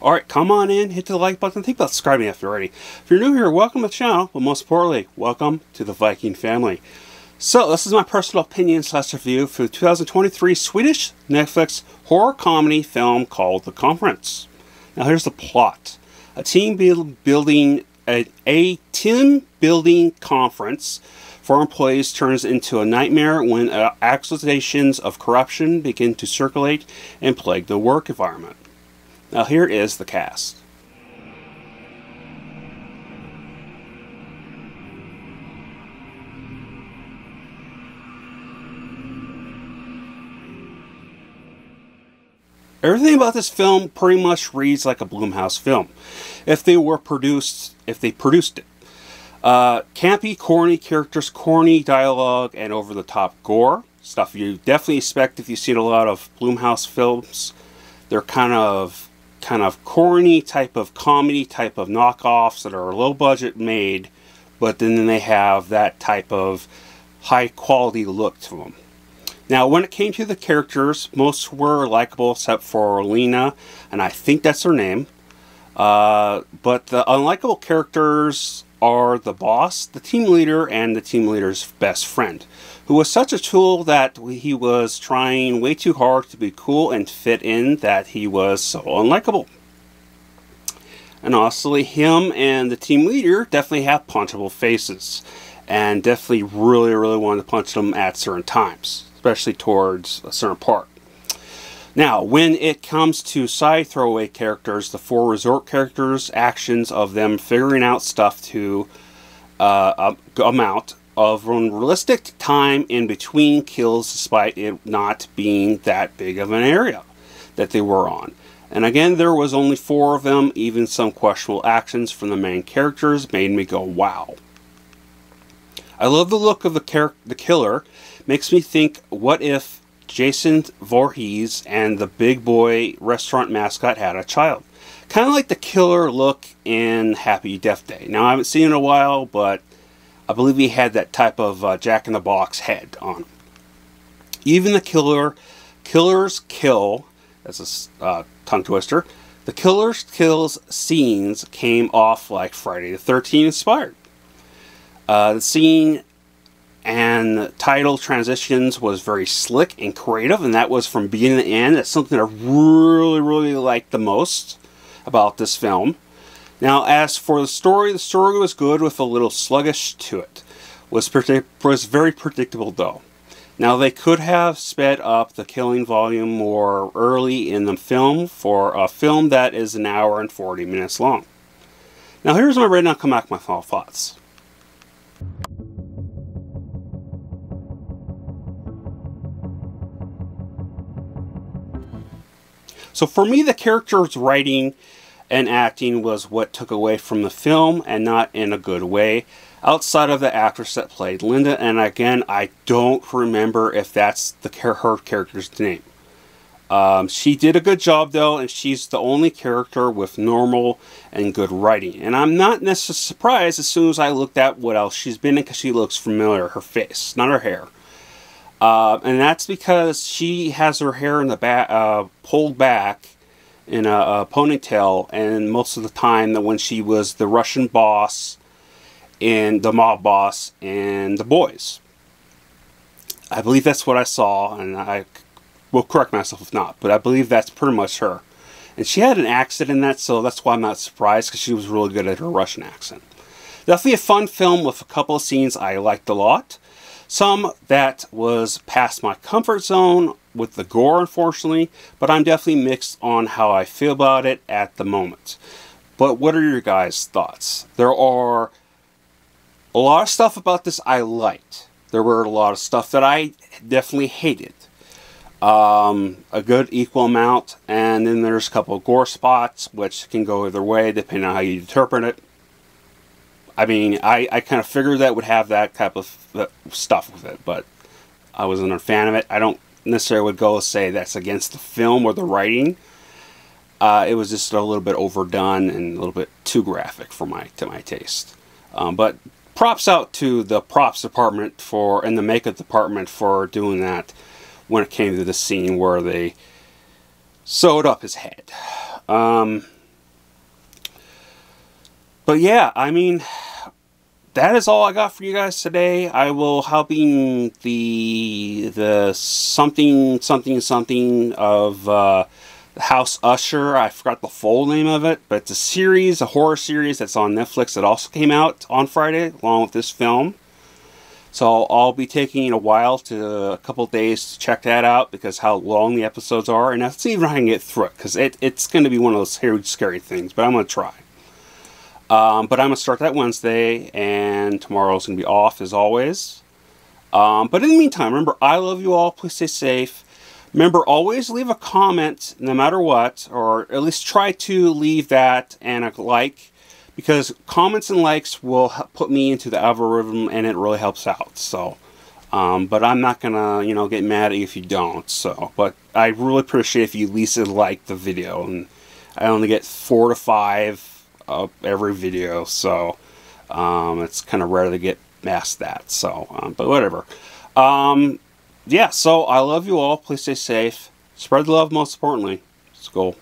Alright, come on in, hit the like button, think about subscribing if you're ready. If you're new here, welcome to the channel, but most importantly, welcome to the Viking family. So, this is my personal opinion slash review for the 2023 Swedish Netflix horror comedy film called The Conference. Now here's the plot. A team build, building a, a team building conference for employees turns into a nightmare when uh, accusations of corruption begin to circulate and plague the work environment. Now here is the cast. Everything about this film pretty much reads like a Blumhouse film. If they were produced, if they produced it. Uh, campy, corny characters, corny dialogue, and over-the-top gore. Stuff you definitely expect if you've seen a lot of Blumhouse films. They're kind of kind of corny type of comedy type of knockoffs that are low budget made, but then they have that type of high quality look to them. Now, when it came to the characters, most were likable except for Lena, and I think that's her name. Uh, but the unlikable characters are the boss, the team leader, and the team leader's best friend, who was such a tool that he was trying way too hard to be cool and fit in that he was so unlikable. And honestly, him and the team leader definitely have punchable faces, and definitely really, really wanted to punch them at certain times, especially towards a certain part. Now, when it comes to side throwaway characters, the four resort characters' actions of them figuring out stuff to uh, amount of realistic time in between kills despite it not being that big of an area that they were on. And again, there was only four of them, even some questionable actions from the main characters made me go, wow. I love the look of the, the killer. Makes me think, what if Jason Voorhees and the big boy restaurant mascot had a child. Kind of like the killer look in Happy Death Day. Now, I haven't seen it in a while, but I believe he had that type of uh, Jack in the Box head on. Even the killer, killer's kill, that's a uh, tongue twister, the killer's kills scenes came off like Friday the 13th inspired. Uh, the scene and the title transitions was very slick and creative, and that was from beginning to end. That's something I really, really liked the most about this film. Now, as for the story, the story was good with a little sluggish to it. Was was very predictable though. Now they could have sped up the killing volume more early in the film for a film that is an hour and 40 minutes long. Now here's my right now come back my final thoughts. So for me, the character's writing and acting was what took away from the film and not in a good way. Outside of the actress that played Linda, and again, I don't remember if that's the her character's name. Um, she did a good job though, and she's the only character with normal and good writing. And I'm not necessarily surprised as soon as I looked at what else she's been in because she looks familiar, her face, not her hair. Uh, and that's because she has her hair in the back, uh, pulled back in a, a, ponytail, and most of the time that when she was the Russian boss and the mob boss and the boys. I believe that's what I saw, and I will correct myself if not, but I believe that's pretty much her. And she had an accent in that, so that's why I'm not surprised, because she was really good at her Russian accent. Definitely a fun film with a couple of scenes I liked a lot. Some that was past my comfort zone with the gore, unfortunately, but I'm definitely mixed on how I feel about it at the moment. But what are your guys' thoughts? There are a lot of stuff about this I liked. There were a lot of stuff that I definitely hated. Um, a good equal amount, and then there's a couple gore spots, which can go either way depending on how you interpret it. I mean, I, I kind of figured that would have that type of stuff with it, but I wasn't a fan of it. I don't necessarily would go say that's against the film or the writing. Uh, it was just a little bit overdone and a little bit too graphic for my to my taste. Um, but props out to the props department for and the makeup department for doing that when it came to the scene where they sewed up his head. Um, but yeah, I mean, that is all I got for you guys today. I will helping the the something something something of uh, House Usher. I forgot the full name of it, but it's a series, a horror series that's on Netflix that also came out on Friday along with this film. So I'll be taking a while to a couple days to check that out because how long the episodes are, and let's see if I can get through it because it, it's going to be one of those huge scary things. But I'm going to try. Um, but I'm going to start that Wednesday, and tomorrow's going to be off as always. Um, but in the meantime, remember, I love you all. Please stay safe. Remember, always leave a comment no matter what, or at least try to leave that and a like, because comments and likes will put me into the algorithm and it really helps out. So, um, but I'm not gonna, you know, get mad at you if you don't. So, but I really appreciate if you at least like the video, and I only get four to five up every video, so um, it's kind of rare to get past that. So, um, but whatever. Um, yeah, so I love you all. Please stay safe. Spread the love most importantly. Let's go.